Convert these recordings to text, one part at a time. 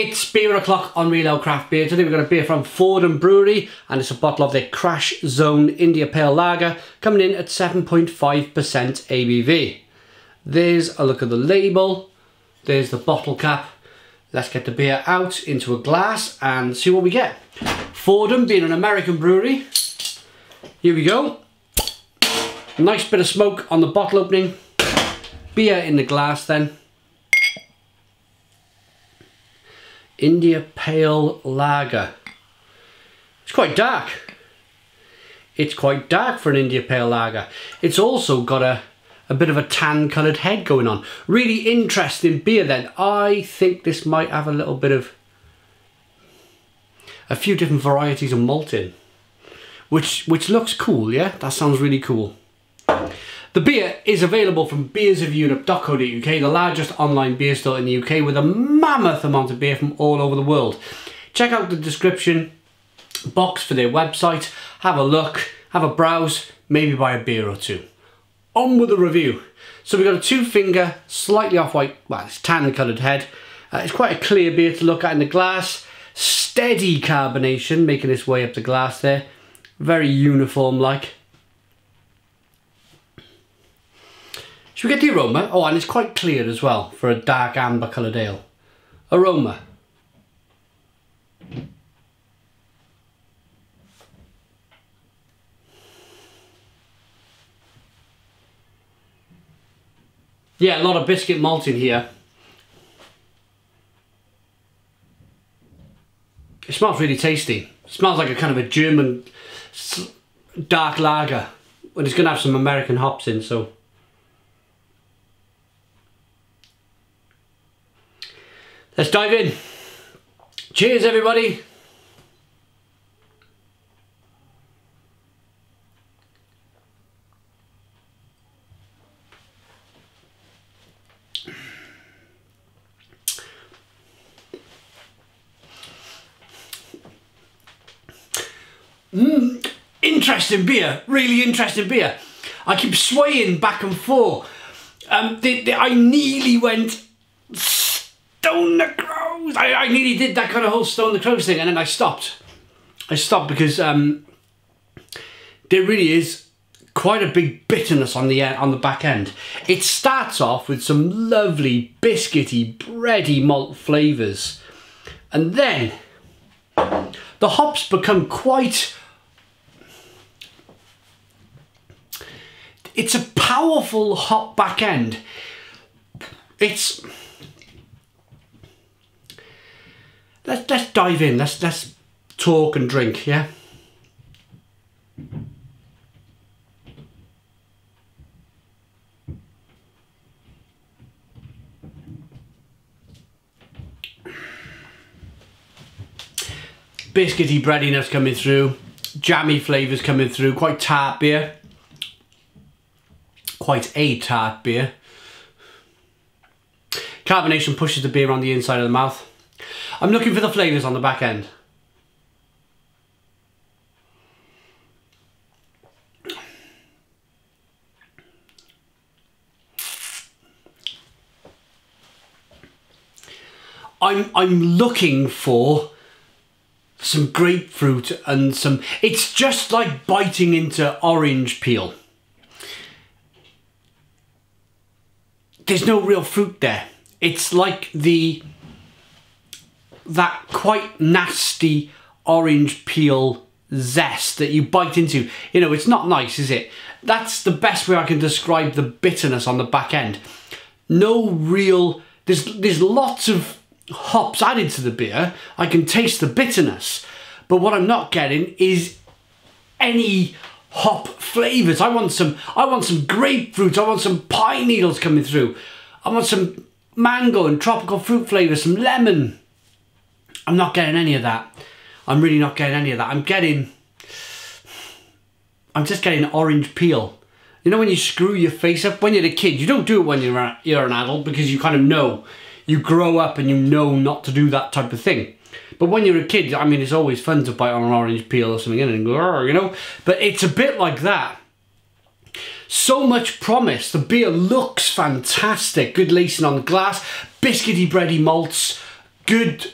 It's beer o'clock on Ale Craft Beer. Today we've got a beer from Fordham Brewery and it's a bottle of their Crash Zone India Pale Lager coming in at 7.5% ABV. There's a look at the label. There's the bottle cap. Let's get the beer out into a glass and see what we get. Fordham being an American brewery. Here we go. Nice bit of smoke on the bottle opening. Beer in the glass then. India Pale Lager. It's quite dark. It's quite dark for an India Pale Lager. It's also got a, a bit of a tan coloured head going on. Really interesting beer then. I think this might have a little bit of a few different varieties of malt in. Which, which looks cool, yeah? That sounds really cool. The beer is available from beersofeurope.co.uk, the largest online beer store in the UK with a mammoth amount of beer from all over the world. Check out the description box for their website, have a look, have a browse, maybe buy a beer or two. On with the review. So we've got a two finger, slightly off white, well it's tan coloured head. Uh, it's quite a clear beer to look at in the glass. Steady carbonation making its way up the glass there. Very uniform like. Should we get the aroma? Oh, and it's quite clear as well for a dark amber coloured ale. Aroma. Yeah, a lot of biscuit malt in here. It smells really tasty. It smells like a kind of a German dark lager. And it's going to have some American hops in, so... Let's dive in. Cheers, everybody. Mmm, interesting beer, really interesting beer. I keep swaying back and forth. Um, the, the, I nearly went Stone the Crows. I, I nearly did that kind of whole Stone the Crows thing and then I stopped. I stopped because um, there really is quite a big bitterness on the on the back end. It starts off with some lovely biscuity, bready malt flavours. And then the hops become quite... It's a powerful hop back end. It's let's let's dive in. Let's let's talk and drink. Yeah. Biscuity breadiness coming through, jammy flavours coming through, quite tart beer. Quite a tart beer. Carbonation pushes the beer on the inside of the mouth. I'm looking for the flavours on the back end. I'm I'm looking for some grapefruit and some it's just like biting into orange peel. There's no real fruit there. It's like the that quite nasty orange peel zest that you bite into. You know, it's not nice, is it? That's the best way I can describe the bitterness on the back end. No real, there's, there's lots of hops added to the beer. I can taste the bitterness, but what I'm not getting is any hop flavors. I want some, I want some grapefruit. I want some pine needles coming through. I want some mango and tropical fruit flavors, some lemon. I'm not getting any of that. I'm really not getting any of that. I'm getting, I'm just getting orange peel. You know when you screw your face up? When you're a kid, you don't do it when you're, a, you're an adult because you kind of know. You grow up and you know not to do that type of thing. But when you're a kid, I mean, it's always fun to bite on an orange peel or something and go, you know? But it's a bit like that. So much promise. The beer looks fantastic. Good lacing on the glass. Biscuity bready malts. Good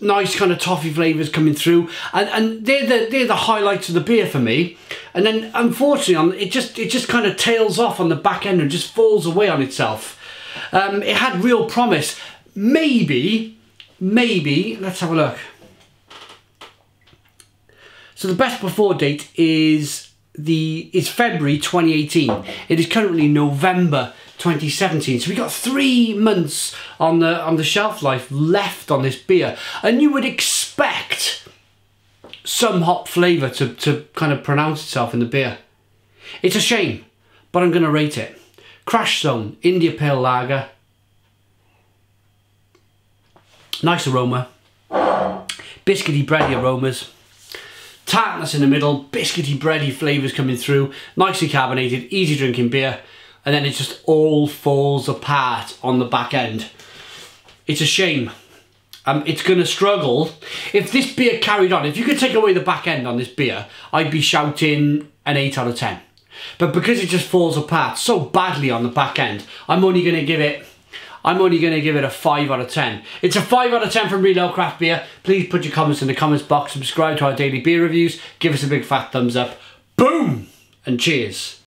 nice kind of toffee flavours coming through, and and they're the they're the highlights of the beer for me. And then unfortunately, on it just it just kind of tails off on the back end and just falls away on itself. Um, it had real promise. Maybe, maybe let's have a look. So the best before date is the is February 2018. It is currently November 2017. So we got three months on the on the shelf life left on this beer, and you would expect some hop flavour to, to kind of pronounce itself in the beer. It's a shame, but I'm going to rate it. Crash Zone India Pale Lager. Nice aroma. Biscuity bready aromas tartness in the middle, biscuity bready flavours coming through, nicely carbonated, easy drinking beer, and then it just all falls apart on the back end. It's a shame. Um, it's going to struggle. If this beer carried on, if you could take away the back end on this beer, I'd be shouting an 8 out of 10. But because it just falls apart so badly on the back end, I'm only going to give it I'm only going to give it a 5 out of 10. It's a 5 out of 10 from Real Craft Beer. Please put your comments in the comments box, subscribe to our daily beer reviews, give us a big fat thumbs up. Boom! And cheers.